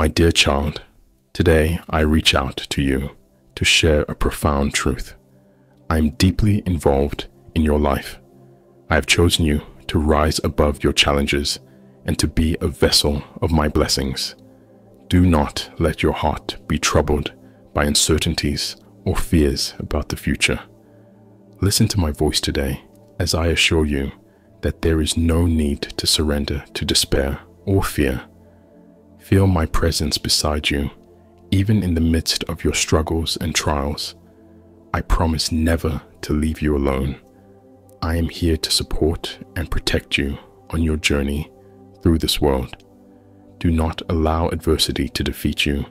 My dear child, today I reach out to you to share a profound truth. I am deeply involved in your life. I have chosen you to rise above your challenges and to be a vessel of my blessings. Do not let your heart be troubled by uncertainties or fears about the future. Listen to my voice today as I assure you that there is no need to surrender to despair or fear. Feel my presence beside you, even in the midst of your struggles and trials. I promise never to leave you alone. I am here to support and protect you on your journey through this world. Do not allow adversity to defeat you,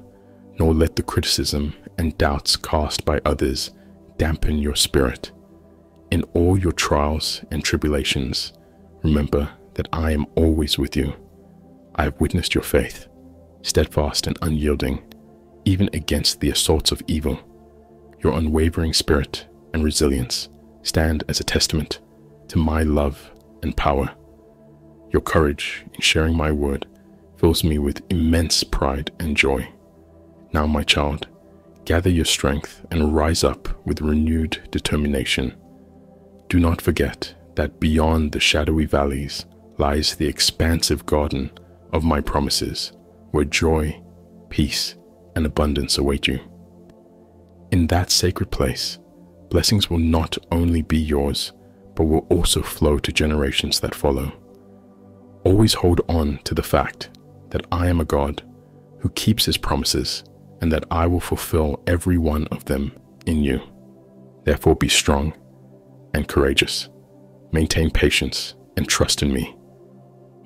nor let the criticism and doubts cast by others dampen your spirit. In all your trials and tribulations, remember that I am always with you. I have witnessed your faith, steadfast and unyielding, even against the assaults of evil. Your unwavering spirit and resilience stand as a testament to my love and power. Your courage in sharing my word fills me with immense pride and joy. Now, my child, gather your strength and rise up with renewed determination. Do not forget that beyond the shadowy valleys lies the expansive garden of my promises, where joy, peace, and abundance await you. In that sacred place, blessings will not only be yours, but will also flow to generations that follow. Always hold on to the fact that I am a God who keeps his promises and that I will fulfill every one of them in you. Therefore be strong and courageous. Maintain patience and trust in me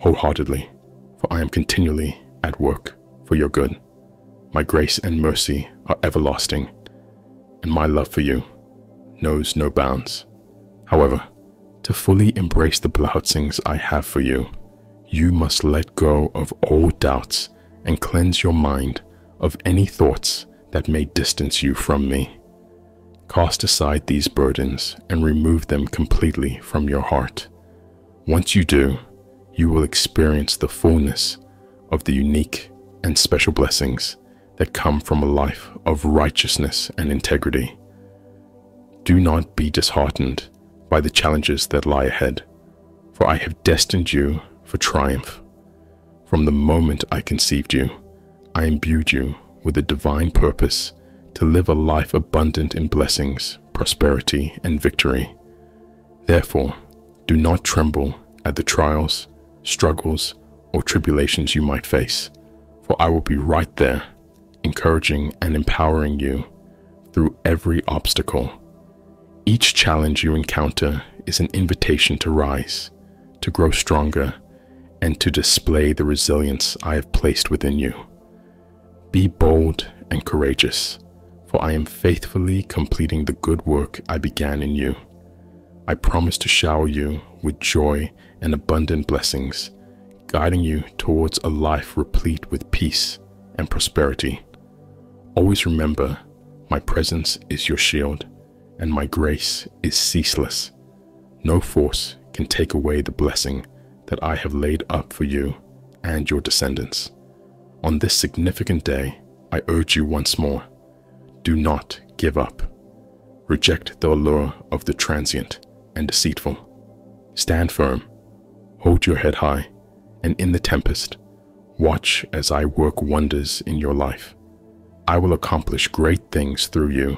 wholeheartedly, for I am continually at work for your good. My grace and mercy are everlasting, and my love for you knows no bounds. However, to fully embrace the blessings I have for you, you must let go of all doubts and cleanse your mind of any thoughts that may distance you from me. Cast aside these burdens and remove them completely from your heart. Once you do, you will experience the fullness of the unique and special blessings that come from a life of righteousness and integrity. Do not be disheartened by the challenges that lie ahead, for I have destined you for triumph. From the moment I conceived you, I imbued you with a divine purpose to live a life abundant in blessings, prosperity, and victory. Therefore, do not tremble at the trials, struggles, or tribulations you might face, for I will be right there, encouraging and empowering you through every obstacle. Each challenge you encounter is an invitation to rise, to grow stronger, and to display the resilience I have placed within you. Be bold and courageous, for I am faithfully completing the good work I began in you. I promise to shower you with joy and abundant blessings, guiding you towards a life replete with peace and prosperity. Always remember, my presence is your shield, and my grace is ceaseless. No force can take away the blessing that I have laid up for you and your descendants. On this significant day, I urge you once more, do not give up. Reject the allure of the transient and deceitful. Stand firm, hold your head high, and in the tempest, watch as I work wonders in your life. I will accomplish great things through you,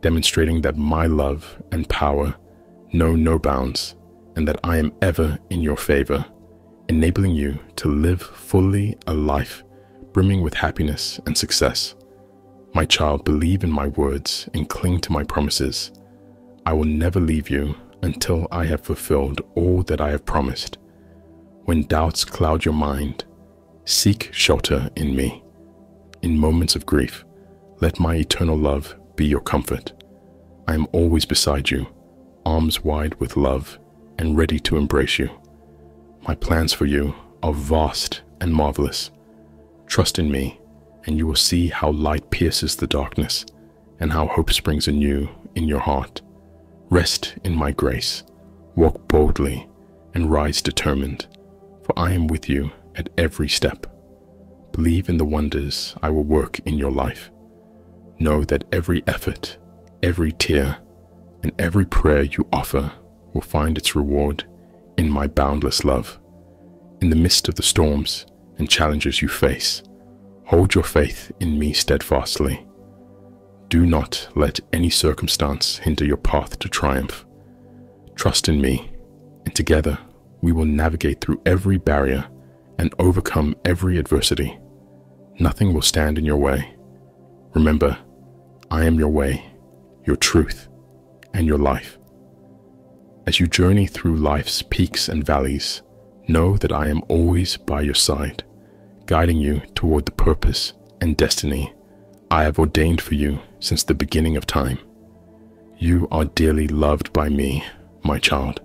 demonstrating that my love and power know no bounds and that I am ever in your favor, enabling you to live fully a life brimming with happiness and success. My child, believe in my words and cling to my promises. I will never leave you until I have fulfilled all that I have promised. When doubts cloud your mind, seek shelter in me. In moments of grief, let my eternal love be your comfort. I am always beside you, arms wide with love and ready to embrace you. My plans for you are vast and marvelous. Trust in me, and you will see how light pierces the darkness and how hope springs anew in your heart. Rest in my grace, walk boldly, and rise determined, for I am with you at every step. Believe in the wonders I will work in your life. Know that every effort, every tear, and every prayer you offer will find its reward in my boundless love. In the midst of the storms and challenges you face, hold your faith in me steadfastly. Do not let any circumstance hinder your path to triumph. Trust in me, and together we will navigate through every barrier and overcome every adversity. Nothing will stand in your way. Remember, I am your way, your truth, and your life. As you journey through life's peaks and valleys, know that I am always by your side, guiding you toward the purpose and destiny I have ordained for you since the beginning of time. You are dearly loved by me, my child.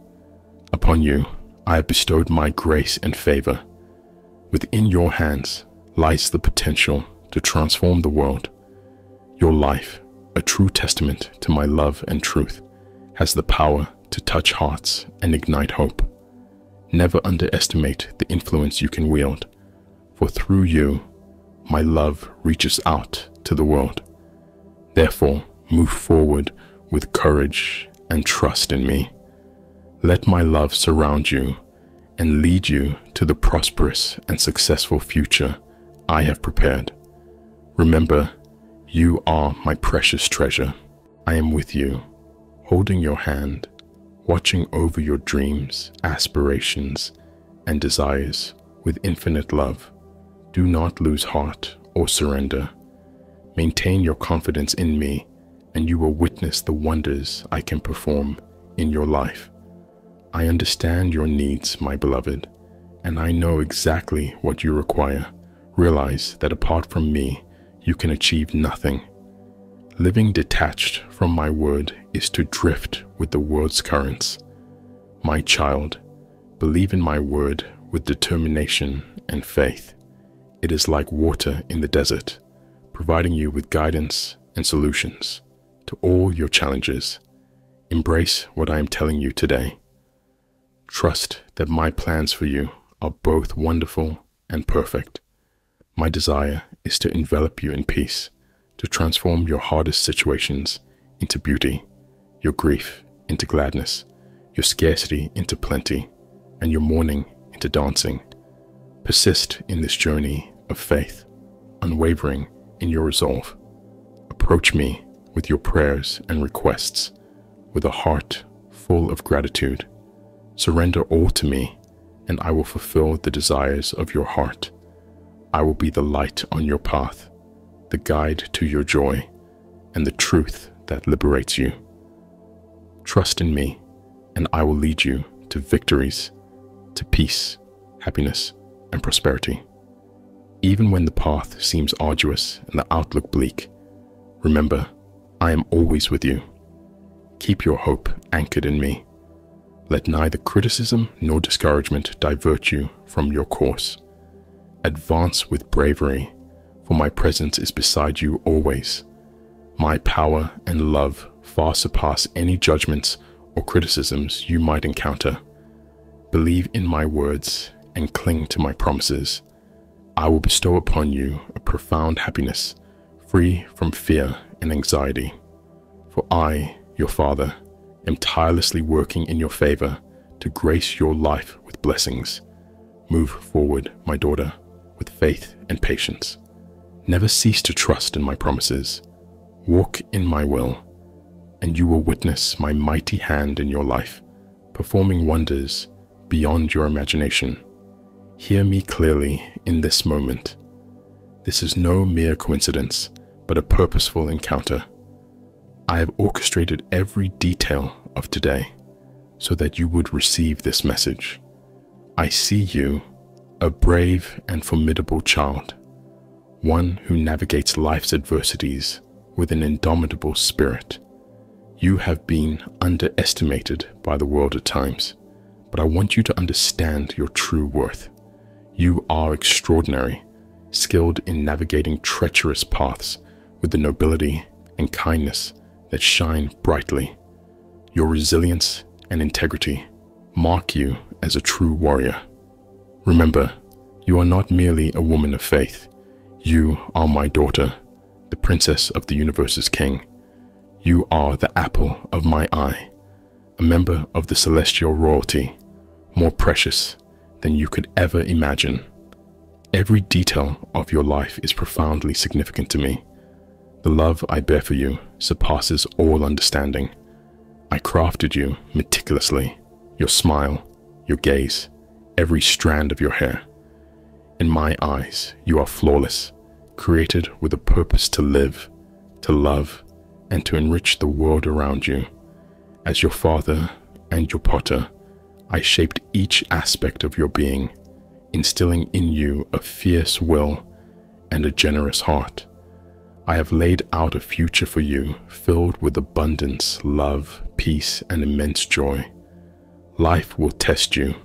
Upon you, I have bestowed my grace and favor. Within your hands lies the potential to transform the world. Your life, a true testament to my love and truth, has the power to touch hearts and ignite hope. Never underestimate the influence you can wield, for through you, my love reaches out to the world. Therefore, move forward with courage and trust in me. Let my love surround you and lead you to the prosperous and successful future I have prepared. Remember, you are my precious treasure. I am with you, holding your hand, watching over your dreams, aspirations, and desires with infinite love. Do not lose heart or surrender. Maintain your confidence in me, and you will witness the wonders I can perform in your life. I understand your needs, my beloved, and I know exactly what you require. Realize that apart from me, you can achieve nothing. Living detached from my word is to drift with the world's currents. My child, believe in my word with determination and faith. It is like water in the desert providing you with guidance and solutions to all your challenges. Embrace what I am telling you today. Trust that my plans for you are both wonderful and perfect. My desire is to envelop you in peace, to transform your hardest situations into beauty, your grief into gladness, your scarcity into plenty, and your mourning into dancing. Persist in this journey of faith, unwavering in your resolve. Approach me with your prayers and requests with a heart full of gratitude. Surrender all to me, and I will fulfill the desires of your heart. I will be the light on your path, the guide to your joy, and the truth that liberates you. Trust in me, and I will lead you to victories, to peace, happiness, and prosperity. Even when the path seems arduous and the outlook bleak, remember, I am always with you. Keep your hope anchored in me. Let neither criticism nor discouragement divert you from your course. Advance with bravery, for my presence is beside you always. My power and love far surpass any judgments or criticisms you might encounter. Believe in my words and cling to my promises. I will bestow upon you a profound happiness, free from fear and anxiety. For I, your Father, am tirelessly working in your favor to grace your life with blessings. Move forward, my daughter, with faith and patience. Never cease to trust in my promises. Walk in my will, and you will witness my mighty hand in your life, performing wonders beyond your imagination. Hear me clearly in this moment. This is no mere coincidence, but a purposeful encounter. I have orchestrated every detail of today so that you would receive this message. I see you, a brave and formidable child, one who navigates life's adversities with an indomitable spirit. You have been underestimated by the world at times, but I want you to understand your true worth. You are extraordinary, skilled in navigating treacherous paths with the nobility and kindness that shine brightly. Your resilience and integrity mark you as a true warrior. Remember, you are not merely a woman of faith, You are my daughter, the princess of the universe's king. You are the apple of my eye, a member of the celestial royalty, more precious than you could ever imagine. Every detail of your life is profoundly significant to me. The love I bear for you surpasses all understanding. I crafted you meticulously, your smile, your gaze, every strand of your hair. In my eyes, you are flawless, created with a purpose to live, to love, and to enrich the world around you. As your father and your potter, I shaped each aspect of your being instilling in you a fierce will and a generous heart. I have laid out a future for you filled with abundance, love, peace, and immense joy. Life will test you,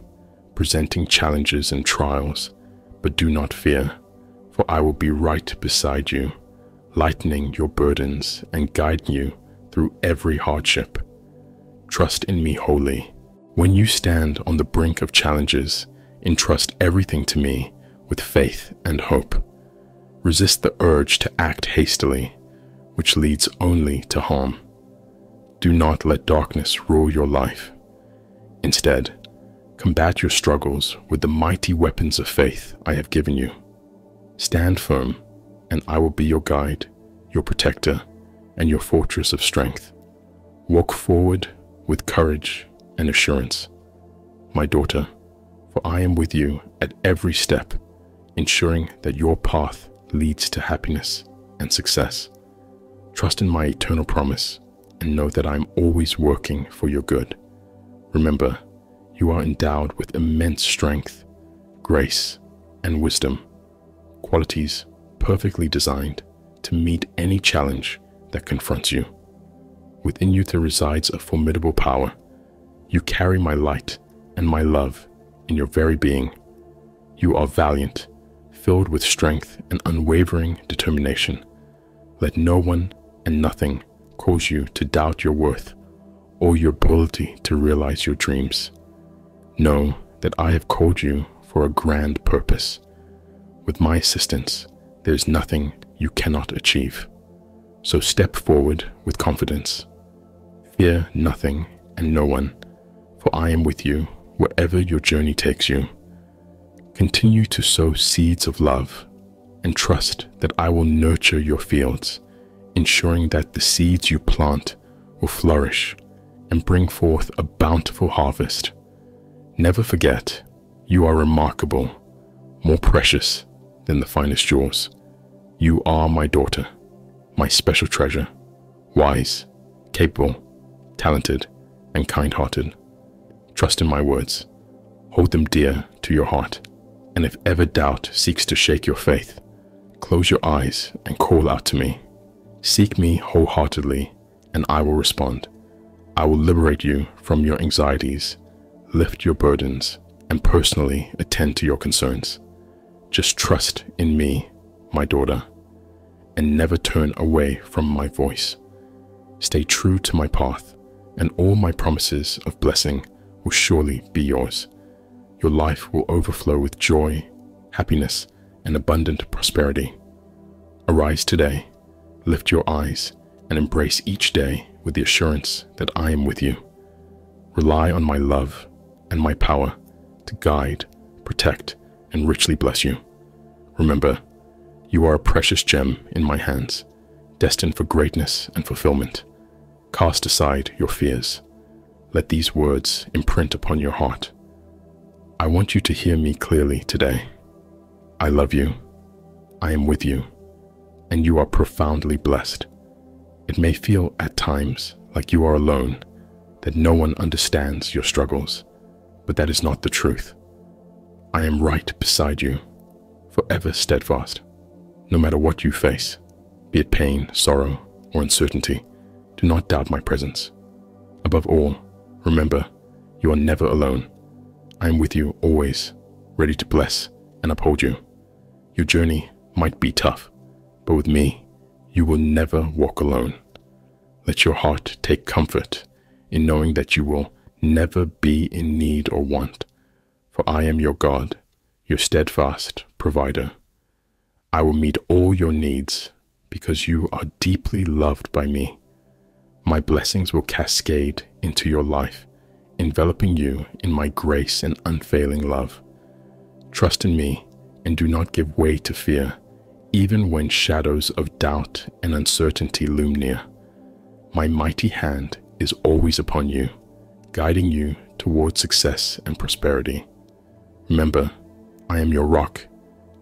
presenting challenges and trials, but do not fear, for I will be right beside you, lightening your burdens and guiding you through every hardship. Trust in me wholly. When you stand on the brink of challenges, Entrust everything to me with faith and hope. Resist the urge to act hastily, which leads only to harm. Do not let darkness rule your life. Instead, combat your struggles with the mighty weapons of faith I have given you. Stand firm, and I will be your guide, your protector, and your fortress of strength. Walk forward with courage and assurance. My daughter, for I am with you at every step, ensuring that your path leads to happiness and success. Trust in my eternal promise and know that I am always working for your good. Remember, you are endowed with immense strength, grace, and wisdom, qualities perfectly designed to meet any challenge that confronts you. Within you there resides a formidable power. You carry my light and my love in your very being. You are valiant, filled with strength and unwavering determination. Let no one and nothing cause you to doubt your worth or your ability to realize your dreams. Know that I have called you for a grand purpose. With my assistance, there is nothing you cannot achieve. So step forward with confidence. Fear nothing and no one, for I am with you wherever your journey takes you. Continue to sow seeds of love and trust that I will nurture your fields, ensuring that the seeds you plant will flourish and bring forth a bountiful harvest. Never forget, you are remarkable, more precious than the finest jewels. You are my daughter, my special treasure, wise, capable, talented, and kind-hearted. Trust in my words. Hold them dear to your heart. And if ever doubt seeks to shake your faith, close your eyes and call out to me. Seek me wholeheartedly, and I will respond. I will liberate you from your anxieties, lift your burdens, and personally attend to your concerns. Just trust in me, my daughter, and never turn away from my voice. Stay true to my path, and all my promises of blessing will surely be yours. Your life will overflow with joy, happiness, and abundant prosperity. Arise today, lift your eyes, and embrace each day with the assurance that I am with you. Rely on my love and my power to guide, protect, and richly bless you. Remember, you are a precious gem in my hands, destined for greatness and fulfillment. Cast aside your fears let these words imprint upon your heart. I want you to hear me clearly today. I love you. I am with you. And you are profoundly blessed. It may feel at times like you are alone, that no one understands your struggles, but that is not the truth. I am right beside you, forever steadfast. No matter what you face, be it pain, sorrow, or uncertainty, do not doubt my presence. Above all, Remember, you are never alone. I am with you always, ready to bless and uphold you. Your journey might be tough, but with me, you will never walk alone. Let your heart take comfort in knowing that you will never be in need or want, for I am your God, your steadfast provider. I will meet all your needs because you are deeply loved by me. My blessings will cascade into your life, enveloping you in my grace and unfailing love. Trust in me and do not give way to fear, even when shadows of doubt and uncertainty loom near. My mighty hand is always upon you, guiding you towards success and prosperity. Remember, I am your rock,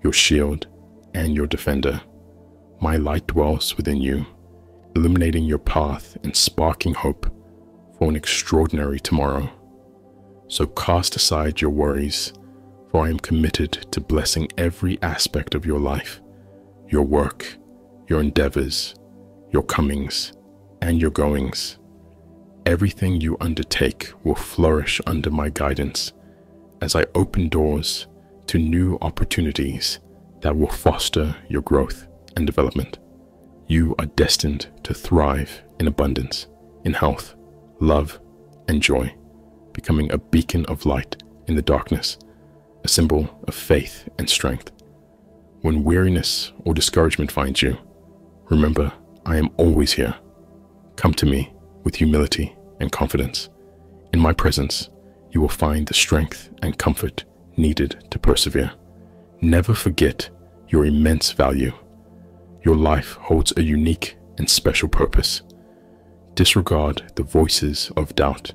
your shield, and your defender. My light dwells within you, illuminating your path and sparking hope an extraordinary tomorrow. So cast aside your worries, for I am committed to blessing every aspect of your life, your work, your endeavors, your comings, and your goings. Everything you undertake will flourish under my guidance as I open doors to new opportunities that will foster your growth and development. You are destined to thrive in abundance, in health, love, and joy, becoming a beacon of light in the darkness, a symbol of faith and strength. When weariness or discouragement finds you, remember I am always here. Come to me with humility and confidence. In my presence, you will find the strength and comfort needed to persevere. Never forget your immense value. Your life holds a unique and special purpose. Disregard the voices of doubt.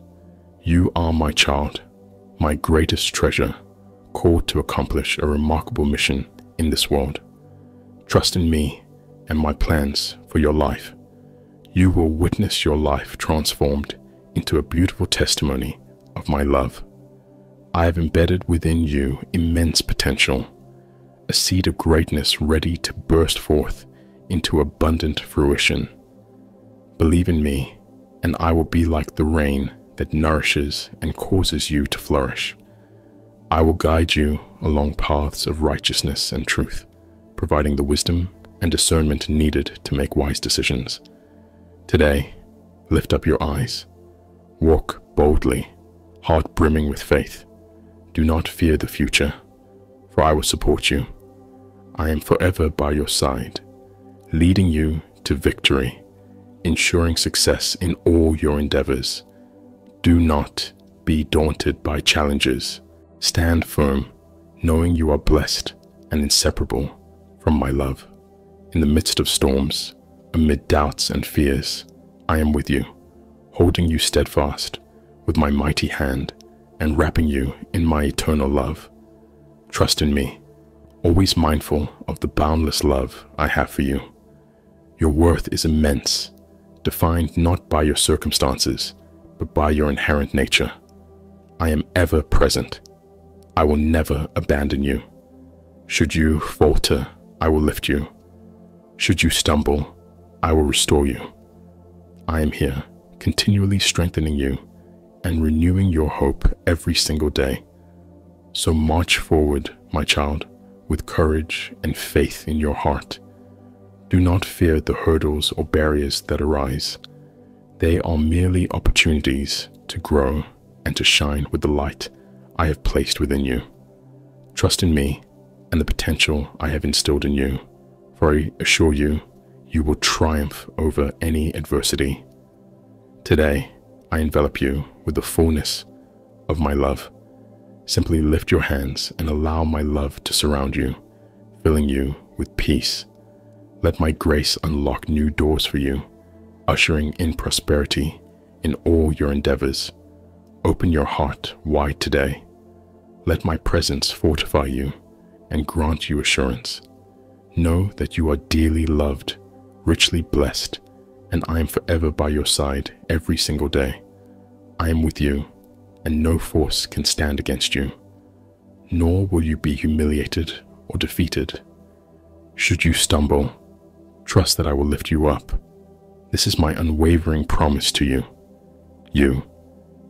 You are my child, my greatest treasure, called to accomplish a remarkable mission in this world. Trust in me and my plans for your life. You will witness your life transformed into a beautiful testimony of my love. I have embedded within you immense potential a seed of greatness ready to burst forth into abundant fruition. Believe in me, and I will be like the rain that nourishes and causes you to flourish. I will guide you along paths of righteousness and truth, providing the wisdom and discernment needed to make wise decisions. Today, lift up your eyes. Walk boldly, heart brimming with faith. Do not fear the future, for I will support you. I am forever by your side, leading you to victory, ensuring success in all your endeavors. Do not be daunted by challenges. Stand firm, knowing you are blessed and inseparable from my love. In the midst of storms, amid doubts and fears, I am with you, holding you steadfast with my mighty hand and wrapping you in my eternal love. Trust in me always mindful of the boundless love I have for you. Your worth is immense, defined not by your circumstances, but by your inherent nature. I am ever present. I will never abandon you. Should you falter, I will lift you. Should you stumble, I will restore you. I am here, continually strengthening you and renewing your hope every single day. So march forward, my child with courage and faith in your heart. Do not fear the hurdles or barriers that arise. They are merely opportunities to grow and to shine with the light I have placed within you. Trust in me and the potential I have instilled in you, for I assure you, you will triumph over any adversity. Today, I envelop you with the fullness of my love. Simply lift your hands and allow my love to surround you, filling you with peace. Let my grace unlock new doors for you, ushering in prosperity in all your endeavors. Open your heart wide today. Let my presence fortify you and grant you assurance. Know that you are dearly loved, richly blessed, and I am forever by your side every single day. I am with you and no force can stand against you, nor will you be humiliated or defeated. Should you stumble, trust that I will lift you up. This is my unwavering promise to you. You,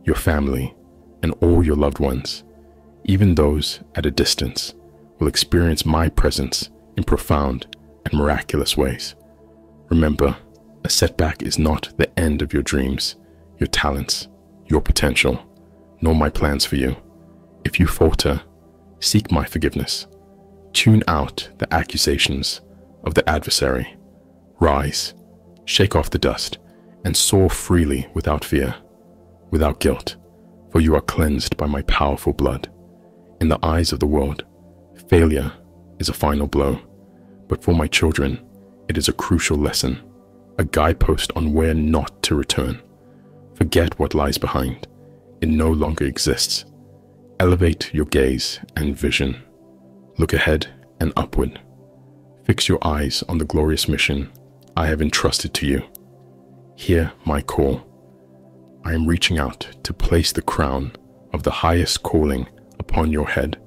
your family, and all your loved ones, even those at a distance, will experience my presence in profound and miraculous ways. Remember, a setback is not the end of your dreams, your talents, your potential nor my plans for you. If you falter, seek my forgiveness. Tune out the accusations of the adversary. Rise, shake off the dust, and soar freely without fear, without guilt, for you are cleansed by my powerful blood. In the eyes of the world, failure is a final blow, but for my children, it is a crucial lesson, a guidepost on where not to return. Forget what lies behind. It no longer exists. Elevate your gaze and vision. Look ahead and upward. Fix your eyes on the glorious mission I have entrusted to you. Hear my call. I am reaching out to place the crown of the highest calling upon your head,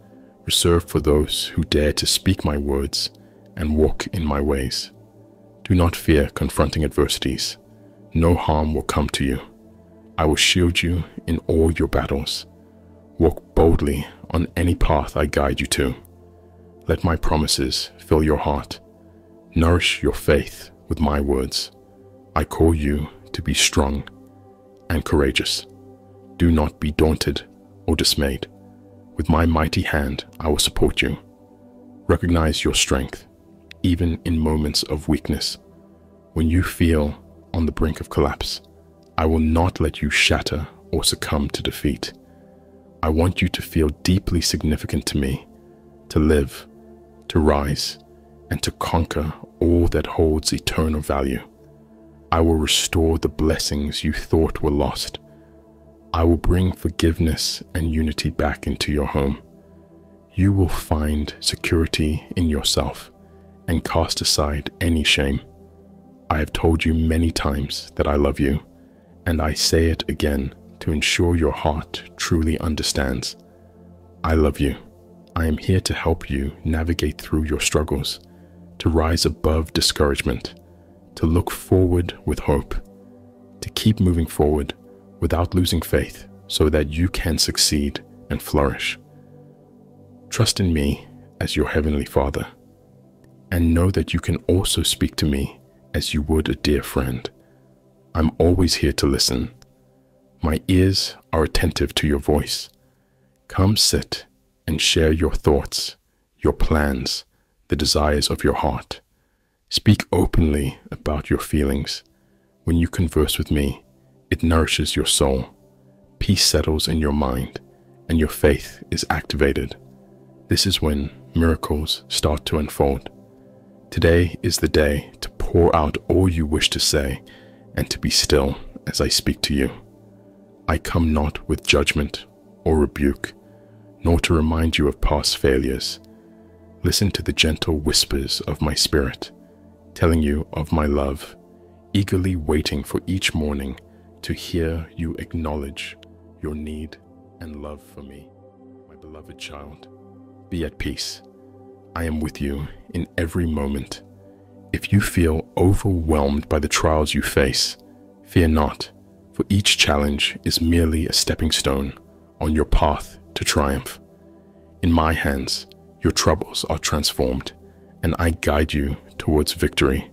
reserved for those who dare to speak my words and walk in my ways. Do not fear confronting adversities. No harm will come to you. I will shield you in all your battles. Walk boldly on any path I guide you to. Let my promises fill your heart. Nourish your faith with my words. I call you to be strong and courageous. Do not be daunted or dismayed. With my mighty hand, I will support you. Recognize your strength, even in moments of weakness. When you feel on the brink of collapse, I will not let you shatter or succumb to defeat. I want you to feel deeply significant to me, to live, to rise, and to conquer all that holds eternal value. I will restore the blessings you thought were lost. I will bring forgiveness and unity back into your home. You will find security in yourself and cast aside any shame. I have told you many times that I love you, and I say it again to ensure your heart truly understands. I love you. I am here to help you navigate through your struggles to rise above discouragement, to look forward with hope, to keep moving forward without losing faith so that you can succeed and flourish. Trust in me as your Heavenly Father, and know that you can also speak to me as you would a dear friend. I'm always here to listen. My ears are attentive to your voice. Come sit and share your thoughts, your plans, the desires of your heart. Speak openly about your feelings. When you converse with me, it nourishes your soul. Peace settles in your mind, and your faith is activated. This is when miracles start to unfold. Today is the day to pour out all you wish to say and to be still as I speak to you. I come not with judgment or rebuke, nor to remind you of past failures Listen to the gentle whispers of my spirit, telling you of my love, eagerly waiting for each morning to hear you acknowledge your need and love for me. My beloved child, be at peace. I am with you in every moment. If you feel overwhelmed by the trials you face, fear not, for each challenge is merely a stepping stone on your path to triumph. In my hands, your troubles are transformed, and I guide you towards victory.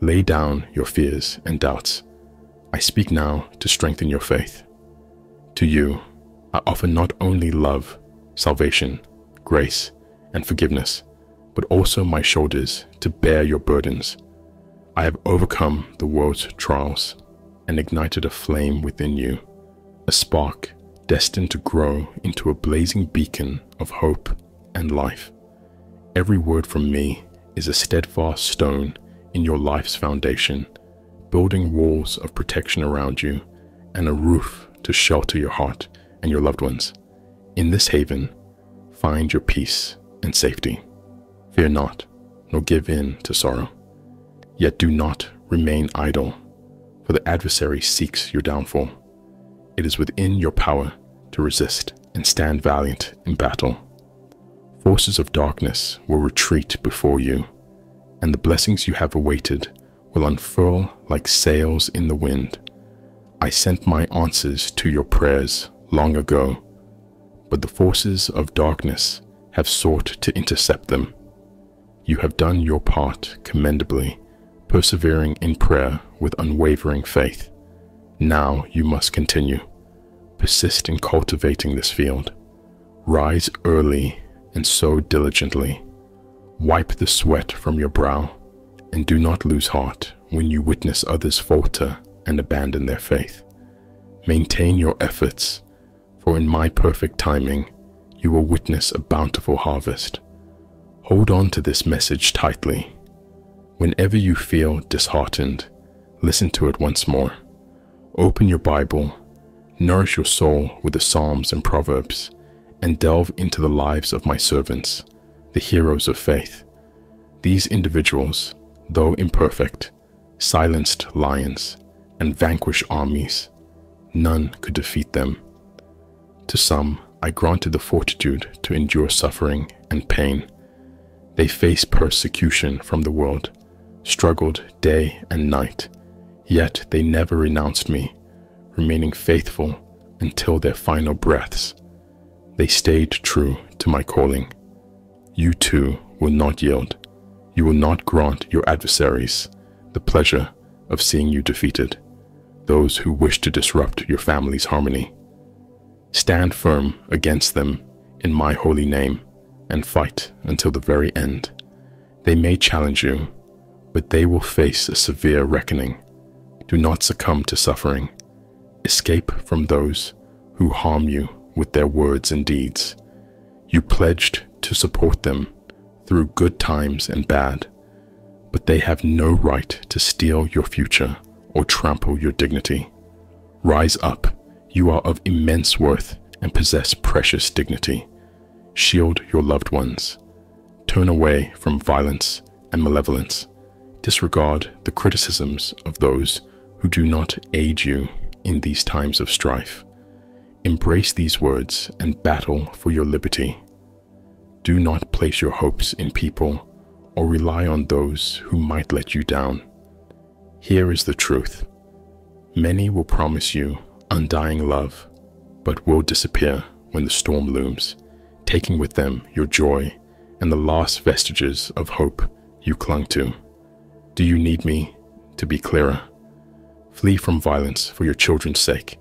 Lay down your fears and doubts. I speak now to strengthen your faith. To you, I offer not only love, salvation, grace, and forgiveness, but also my shoulders to bear your burdens. I have overcome the world's trials and ignited a flame within you, a spark destined to grow into a blazing beacon of hope and life. Every word from me is a steadfast stone in your life's foundation, building walls of protection around you and a roof to shelter your heart and your loved ones. In this haven, find your peace and safety. Fear not, nor give in to sorrow. Yet do not remain idle, for the adversary seeks your downfall. It is within your power to resist and stand valiant in battle forces of darkness will retreat before you, and the blessings you have awaited will unfurl like sails in the wind. I sent my answers to your prayers long ago, but the forces of darkness have sought to intercept them. You have done your part commendably, persevering in prayer with unwavering faith. Now you must continue. Persist in cultivating this field. Rise early and sow diligently. Wipe the sweat from your brow, and do not lose heart when you witness others falter and abandon their faith. Maintain your efforts, for in my perfect timing, you will witness a bountiful harvest. Hold on to this message tightly. Whenever you feel disheartened, listen to it once more. Open your Bible, nourish your soul with the Psalms and Proverbs, and delve into the lives of my servants, the heroes of faith. These individuals, though imperfect, silenced lions and vanquished armies. None could defeat them. To some, I granted the fortitude to endure suffering and pain. They faced persecution from the world, struggled day and night, yet they never renounced me, remaining faithful until their final breaths. They stayed true to my calling. You too will not yield. You will not grant your adversaries the pleasure of seeing you defeated, those who wish to disrupt your family's harmony. Stand firm against them in my holy name and fight until the very end. They may challenge you, but they will face a severe reckoning. Do not succumb to suffering. Escape from those who harm you with their words and deeds. You pledged to support them through good times and bad, but they have no right to steal your future or trample your dignity. Rise up you are of immense worth and possess precious dignity. Shield your loved ones. Turn away from violence and malevolence. Disregard the criticisms of those who do not aid you in these times of strife. Embrace these words and battle for your liberty. Do not place your hopes in people or rely on those who might let you down. Here is the truth. Many will promise you undying love, but will disappear when the storm looms, taking with them your joy and the last vestiges of hope you clung to. Do you need me to be clearer? Flee from violence for your children's sake.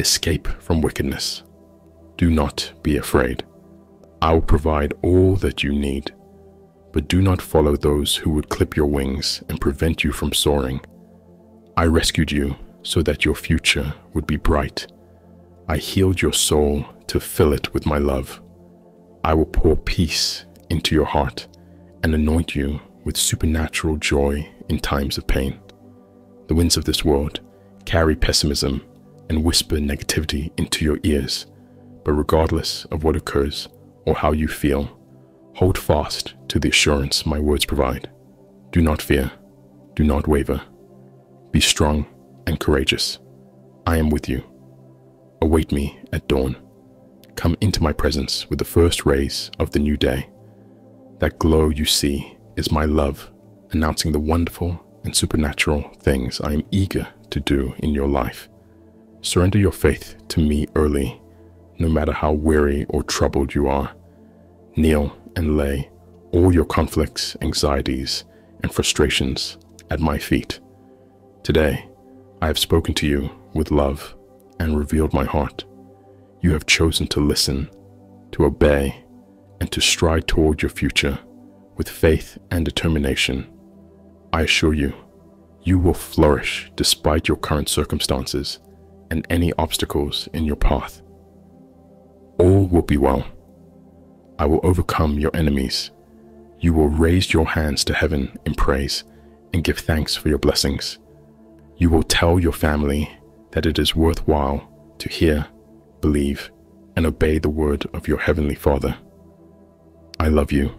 Escape from wickedness. Do not be afraid. I will provide all that you need. But do not follow those who would clip your wings and prevent you from soaring. I rescued you so that your future would be bright. I healed your soul to fill it with my love. I will pour peace into your heart and anoint you with supernatural joy in times of pain. The winds of this world carry pessimism and whisper negativity into your ears, but regardless of what occurs or how you feel, hold fast to the assurance my words provide. Do not fear, do not waver. Be strong and courageous. I am with you. Await me at dawn. Come into my presence with the first rays of the new day. That glow you see is my love, announcing the wonderful and supernatural things I am eager to do in your life. Surrender your faith to me early, no matter how weary or troubled you are. Kneel and lay all your conflicts, anxieties, and frustrations at my feet. Today, I have spoken to you with love and revealed my heart. You have chosen to listen, to obey, and to stride toward your future with faith and determination. I assure you, you will flourish despite your current circumstances and any obstacles in your path. All will be well. I will overcome your enemies. You will raise your hands to heaven in praise and give thanks for your blessings. You will tell your family that it is worthwhile to hear, believe, and obey the word of your Heavenly Father. I love you.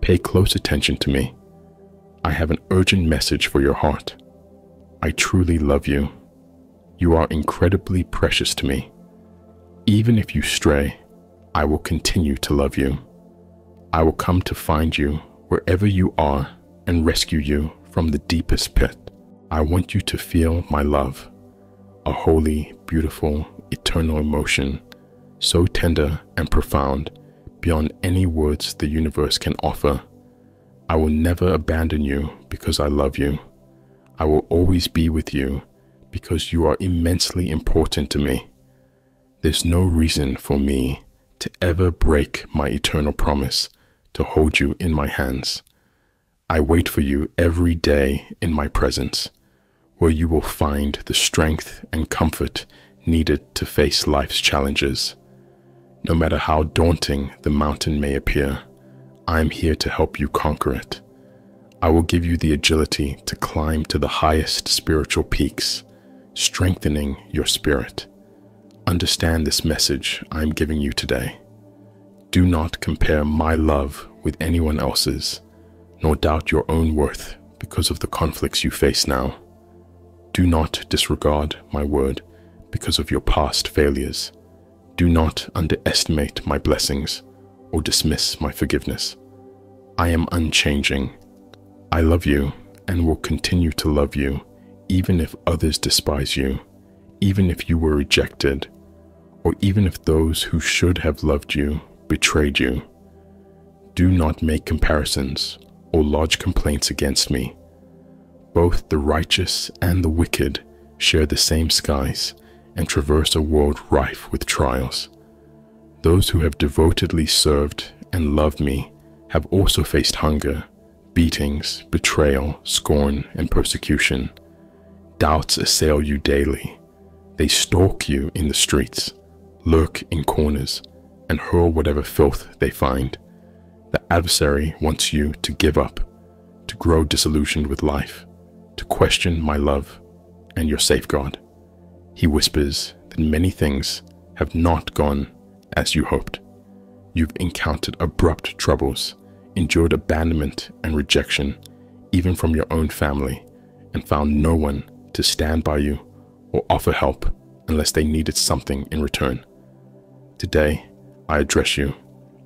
Pay close attention to me. I have an urgent message for your heart. I truly love you. You are incredibly precious to me. Even if you stray, I will continue to love you. I will come to find you wherever you are and rescue you from the deepest pit. I want you to feel my love, a holy, beautiful, eternal emotion, so tender and profound beyond any words the universe can offer. I will never abandon you because I love you. I will always be with you because you are immensely important to me. There's no reason for me to ever break my eternal promise to hold you in my hands. I wait for you every day in my presence, where you will find the strength and comfort needed to face life's challenges. No matter how daunting the mountain may appear, I am here to help you conquer it. I will give you the agility to climb to the highest spiritual peaks, strengthening your spirit. Understand this message I am giving you today. Do not compare my love with anyone else's nor doubt your own worth because of the conflicts you face now. Do not disregard my word because of your past failures. Do not underestimate my blessings or dismiss my forgiveness. I am unchanging. I love you and will continue to love you even if others despise you, even if you were rejected, or even if those who should have loved you betrayed you. Do not make comparisons or lodge complaints against me. Both the righteous and the wicked share the same skies and traverse a world rife with trials. Those who have devotedly served and loved me have also faced hunger, beatings, betrayal, scorn, and persecution. Doubts assail you daily. They stalk you in the streets, lurk in corners, and hurl whatever filth they find. The adversary wants you to give up, to grow disillusioned with life, to question my love and your safeguard. He whispers that many things have not gone as you hoped. You've encountered abrupt troubles, endured abandonment and rejection, even from your own family, and found no one to stand by you or offer help unless they needed something in return. Today, I address you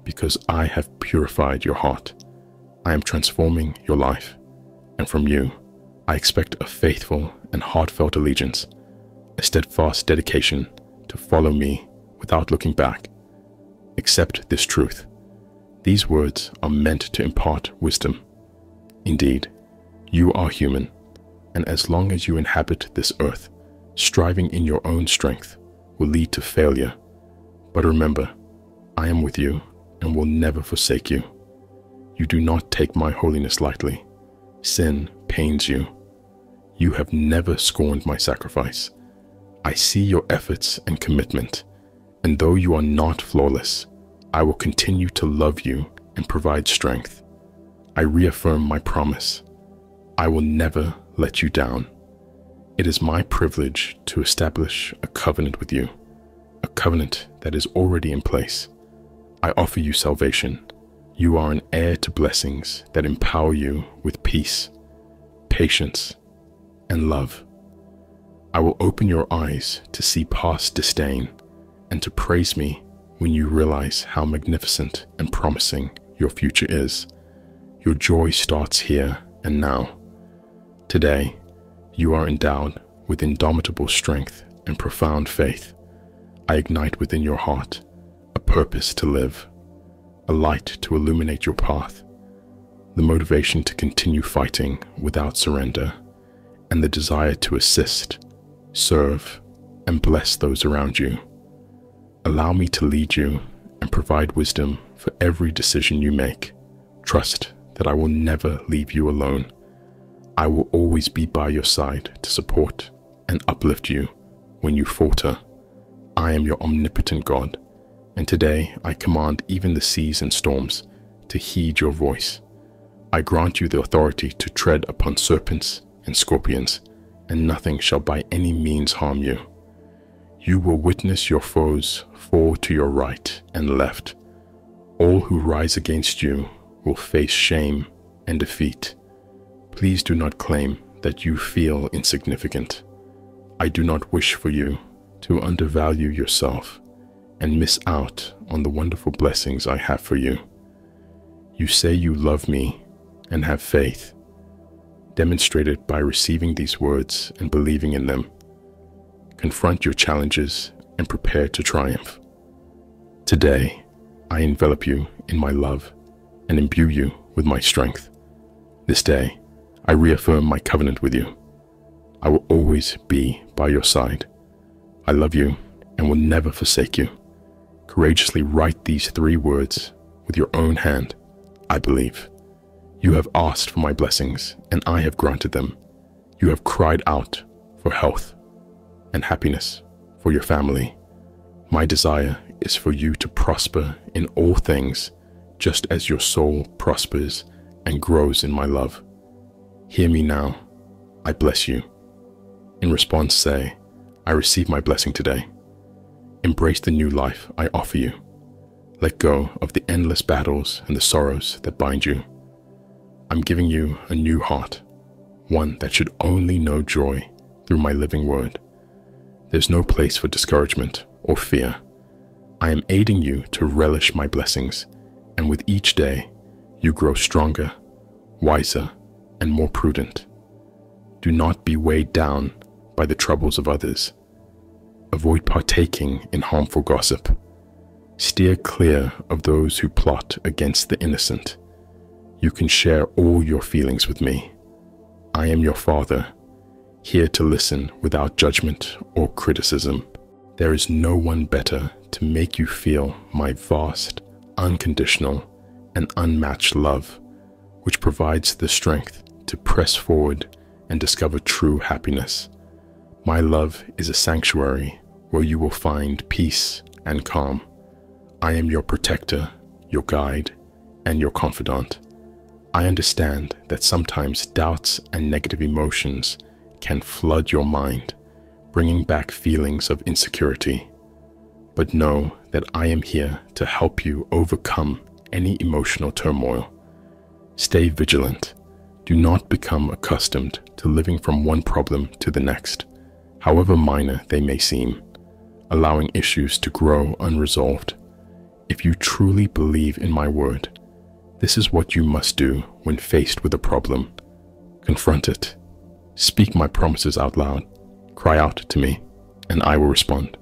because I have purified your heart. I am transforming your life, and from you, I expect a faithful and heartfelt allegiance, a steadfast dedication to follow me without looking back. Accept this truth. These words are meant to impart wisdom. Indeed, you are human, and as long as you inhabit this earth, striving in your own strength will lead to failure. But remember, I am with you and will never forsake you. You do not take my holiness lightly. Sin pains you. You have never scorned my sacrifice. I see your efforts and commitment, and though you are not flawless, I will continue to love you and provide strength. I reaffirm my promise. I will never let you down. It is my privilege to establish a covenant with you, a covenant that is already in place. I offer you salvation. You are an heir to blessings that empower you with peace, patience, and love. I will open your eyes to see past disdain and to praise me when you realize how magnificent and promising your future is. Your joy starts here and now. Today, you are endowed with indomitable strength and profound faith. I ignite within your heart a purpose to live, a light to illuminate your path, the motivation to continue fighting without surrender, and the desire to assist, serve, and bless those around you. Allow me to lead you and provide wisdom for every decision you make. Trust that I will never leave you alone. I will always be by your side to support and uplift you when you falter. I am your omnipotent God and today I command even the seas and storms to heed your voice. I grant you the authority to tread upon serpents and scorpions, and nothing shall by any means harm you. You will witness your foes fall to your right and left. All who rise against you will face shame and defeat. Please do not claim that you feel insignificant. I do not wish for you to undervalue yourself and miss out on the wonderful blessings I have for you. You say you love me and have faith, demonstrated by receiving these words and believing in them. Confront your challenges and prepare to triumph. Today, I envelop you in my love and imbue you with my strength. This day, I reaffirm my covenant with you. I will always be by your side. I love you and will never forsake you. Courageously write these three words with your own hand. I believe. You have asked for my blessings, and I have granted them. You have cried out for health and happiness for your family. My desire is for you to prosper in all things, just as your soul prospers and grows in my love. Hear me now. I bless you. In response, say, I receive my blessing today. Embrace the new life I offer you. Let go of the endless battles and the sorrows that bind you. I'm giving you a new heart, one that should only know joy through my living word. There's no place for discouragement or fear. I am aiding you to relish my blessings, and with each day, you grow stronger, wiser, and more prudent. Do not be weighed down by the troubles of others. Avoid partaking in harmful gossip. Steer clear of those who plot against the innocent. You can share all your feelings with me. I am your father, here to listen without judgment or criticism. There is no one better to make you feel my vast, unconditional, and unmatched love, which provides the strength to press forward and discover true happiness. My love is a sanctuary where you will find peace and calm. I am your protector, your guide, and your confidant. I understand that sometimes doubts and negative emotions can flood your mind, bringing back feelings of insecurity but know that I am here to help you overcome any emotional turmoil. Stay vigilant. Do not become accustomed to living from one problem to the next, however minor they may seem, allowing issues to grow unresolved. If you truly believe in my word, this is what you must do when faced with a problem. Confront it. Speak my promises out loud. Cry out to me, and I will respond.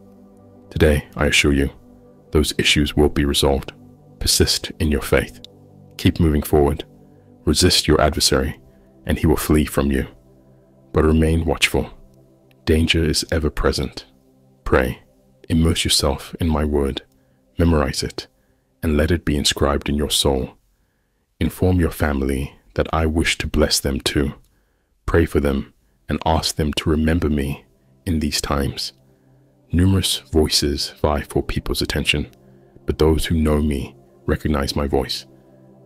Today, I assure you, those issues will be resolved. Persist in your faith. Keep moving forward. Resist your adversary, and he will flee from you. But remain watchful. Danger is ever present. Pray. Immerse yourself in my word. Memorize it, and let it be inscribed in your soul. Inform your family that I wish to bless them too. Pray for them and ask them to remember me in these times. Numerous voices vie for people's attention, but those who know me recognize my voice.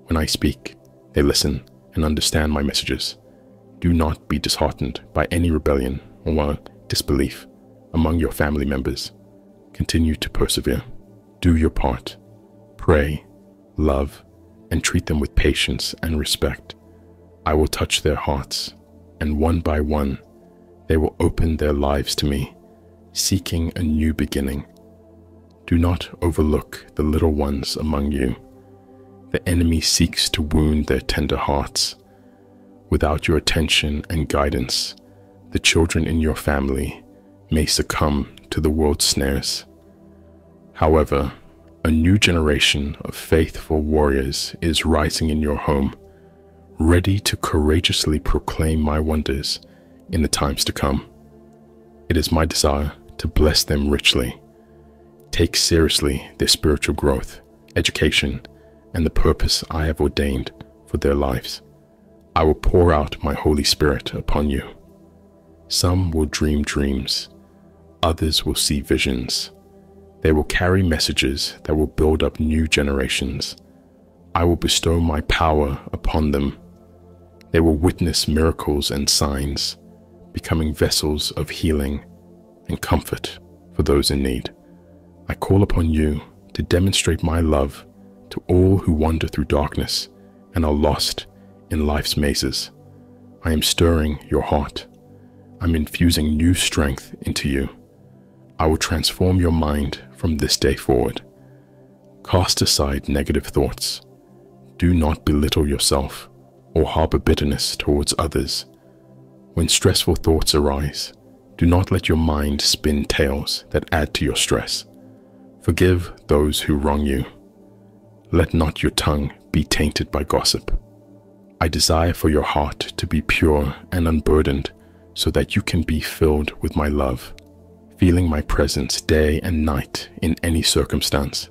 When I speak, they listen and understand my messages. Do not be disheartened by any rebellion or disbelief among your family members. Continue to persevere. Do your part. Pray, love, and treat them with patience and respect. I will touch their hearts, and one by one, they will open their lives to me seeking a new beginning. Do not overlook the little ones among you. The enemy seeks to wound their tender hearts. Without your attention and guidance, the children in your family may succumb to the world's snares. However, a new generation of faithful warriors is rising in your home, ready to courageously proclaim my wonders in the times to come. It is my desire to bless them richly. Take seriously their spiritual growth, education, and the purpose I have ordained for their lives. I will pour out my Holy Spirit upon you. Some will dream dreams, others will see visions. They will carry messages that will build up new generations. I will bestow my power upon them. They will witness miracles and signs, becoming vessels of healing and comfort for those in need. I call upon you to demonstrate my love to all who wander through darkness and are lost in life's mazes. I am stirring your heart. I'm infusing new strength into you. I will transform your mind from this day forward. Cast aside negative thoughts. Do not belittle yourself or harbor bitterness towards others. When stressful thoughts arise, do not let your mind spin tales that add to your stress. Forgive those who wrong you. Let not your tongue be tainted by gossip. I desire for your heart to be pure and unburdened so that you can be filled with my love, feeling my presence day and night in any circumstance.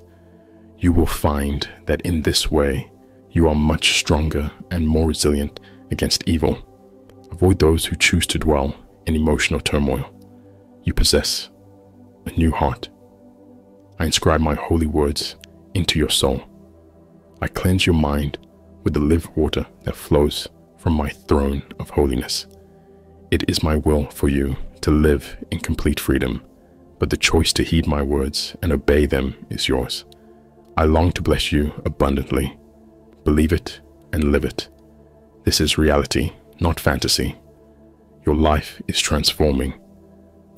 You will find that in this way You are much stronger and more resilient against evil. Avoid those who choose to dwell in emotional turmoil. You possess a new heart. I inscribe my holy words into your soul. I cleanse your mind with the live water that flows from my throne of holiness. It is my will for you to live in complete freedom, but the choice to heed my words and obey them is yours. I long to bless you abundantly. Believe it and live it. This is reality, not fantasy. Your life is transforming.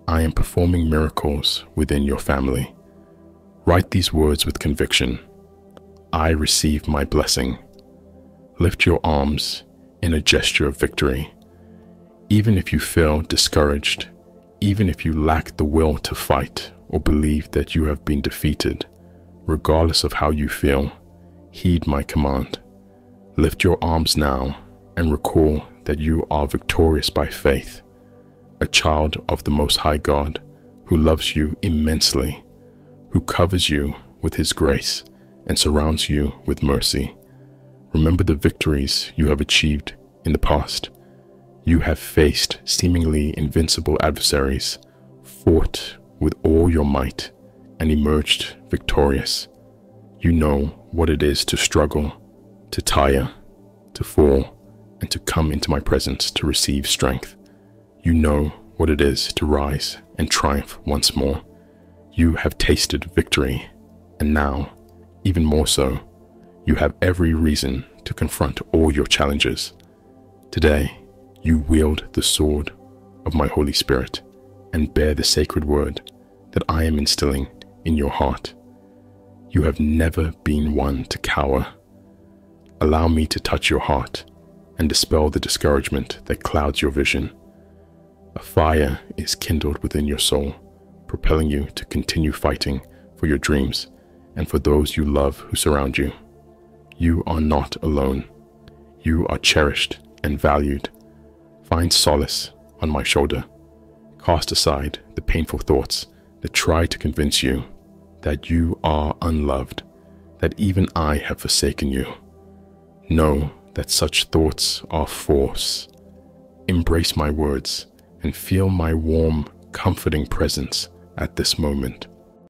I am performing miracles within your family. Write these words with conviction. I receive my blessing. Lift your arms in a gesture of victory. Even if you feel discouraged, even if you lack the will to fight or believe that you have been defeated, regardless of how you feel, heed my command. Lift your arms now and recall that you are victorious by faith, a child of the Most High God who loves you immensely, who covers you with his grace and surrounds you with mercy. Remember the victories you have achieved in the past. You have faced seemingly invincible adversaries, fought with all your might, and emerged victorious. You know what it is to struggle, to tire, to fall, and to come into my presence to receive strength. You know what it is to rise and triumph once more. You have tasted victory, and now, even more so, you have every reason to confront all your challenges. Today, you wield the sword of my Holy Spirit and bear the sacred word that I am instilling in your heart. You have never been one to cower. Allow me to touch your heart and dispel the discouragement that clouds your vision. A fire is kindled within your soul, propelling you to continue fighting for your dreams and for those you love who surround you. You are not alone. You are cherished and valued. Find solace on my shoulder. Cast aside the painful thoughts that try to convince you that you are unloved, that even I have forsaken you. Know that such thoughts are false. Embrace my words and feel my warm, comforting presence at this moment.